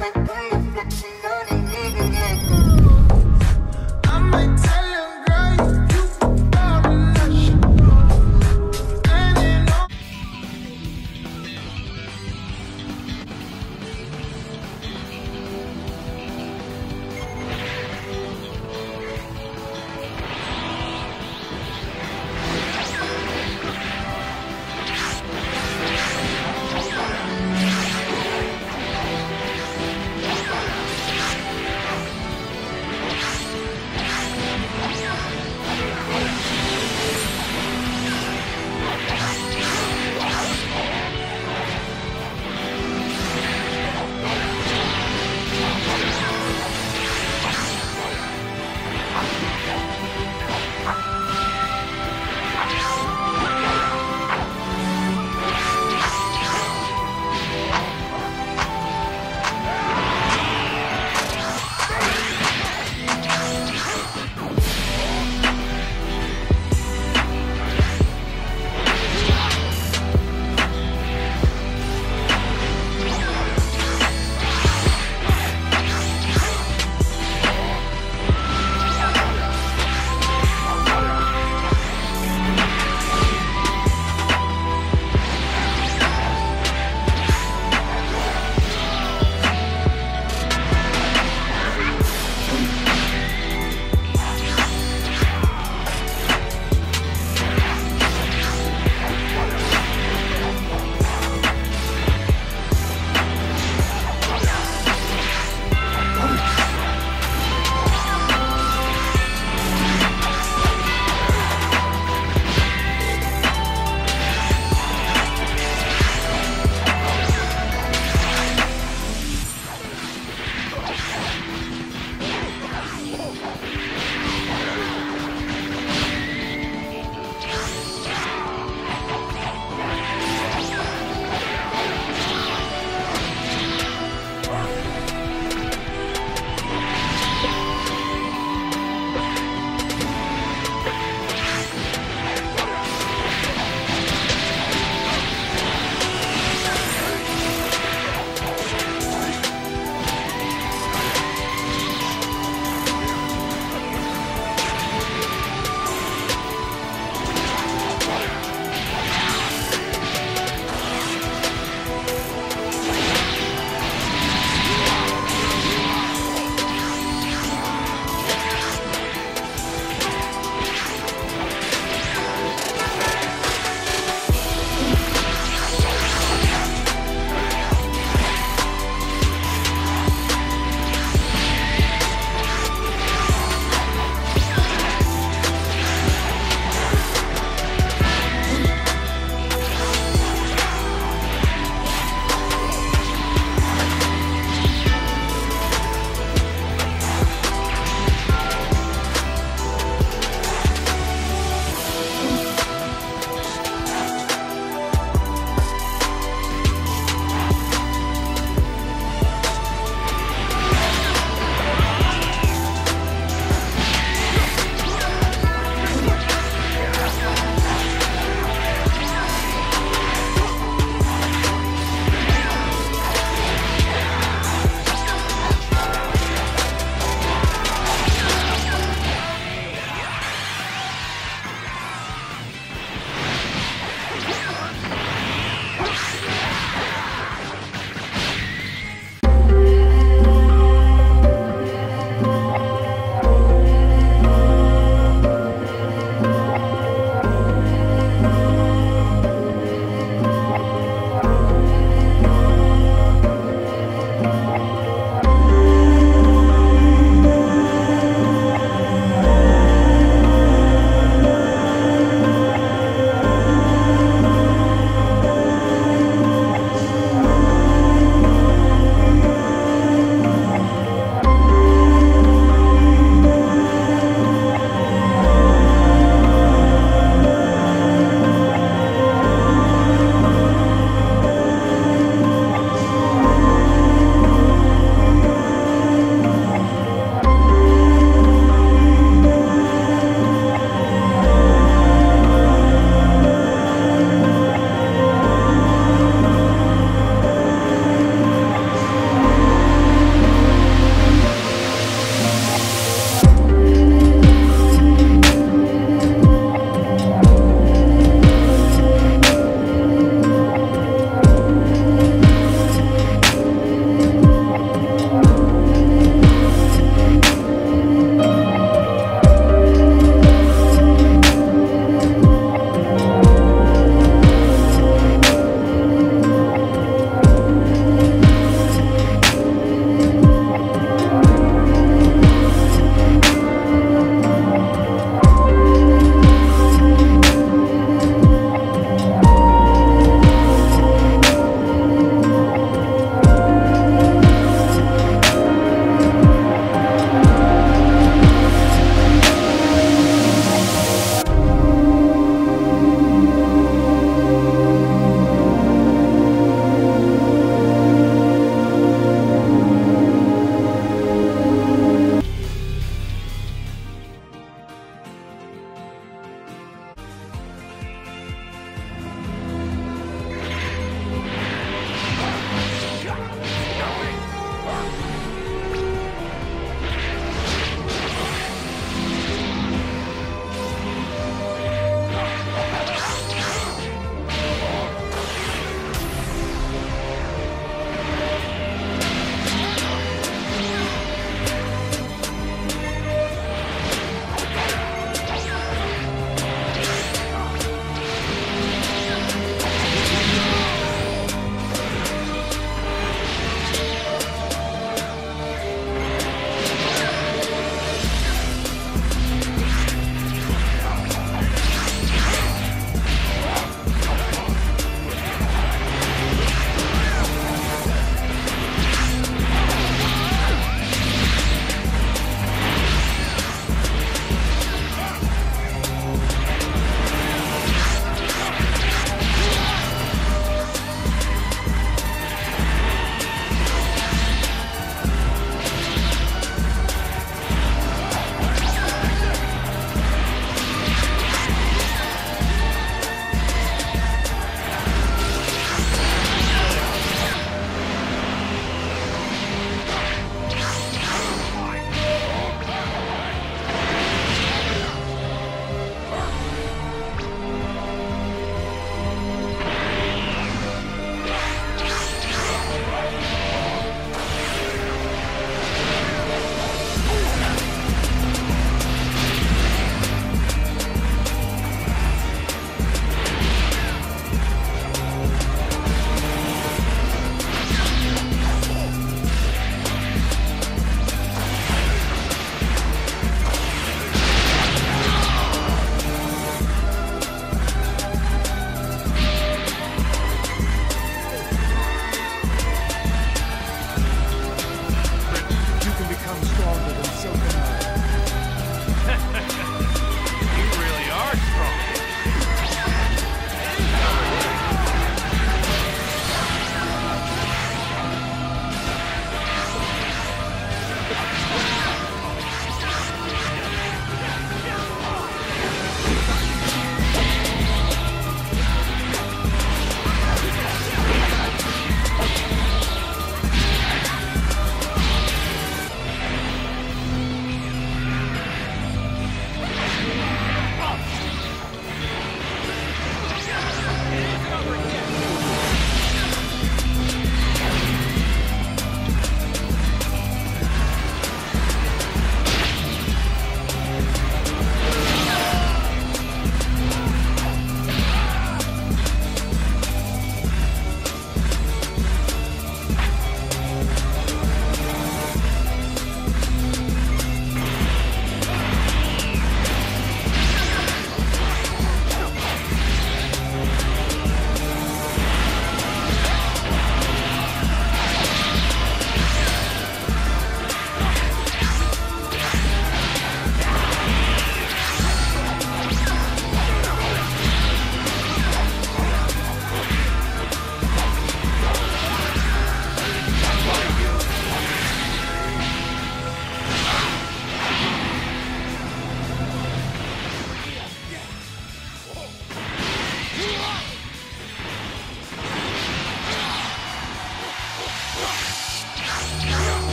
I